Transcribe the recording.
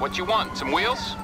What you want? Some wheels?